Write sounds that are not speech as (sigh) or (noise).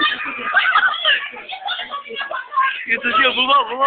(laughs) 你次性不错不错。